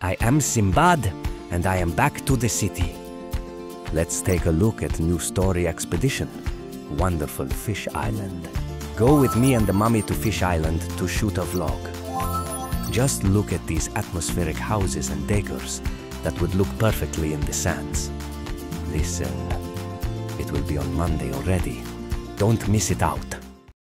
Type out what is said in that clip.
I am Symbad, and I am back to the city. Let's take a look at New Story Expedition, wonderful Fish Island. Go with me and the mummy to Fish Island to shoot a vlog. Just look at these atmospheric houses and decors that would look perfectly in the sands. Listen, it will be on Monday already. Don't miss it out.